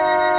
Bye.